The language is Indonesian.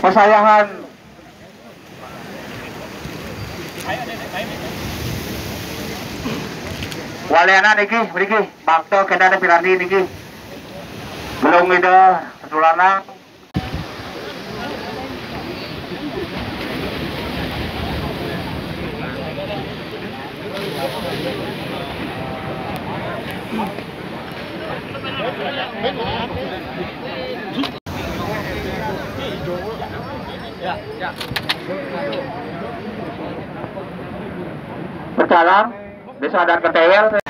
Pesayangan Waliana niki, mriki, bakto kita ada pirandi niki. Belum itu ketulana. Berjalan, desa dan ketewel.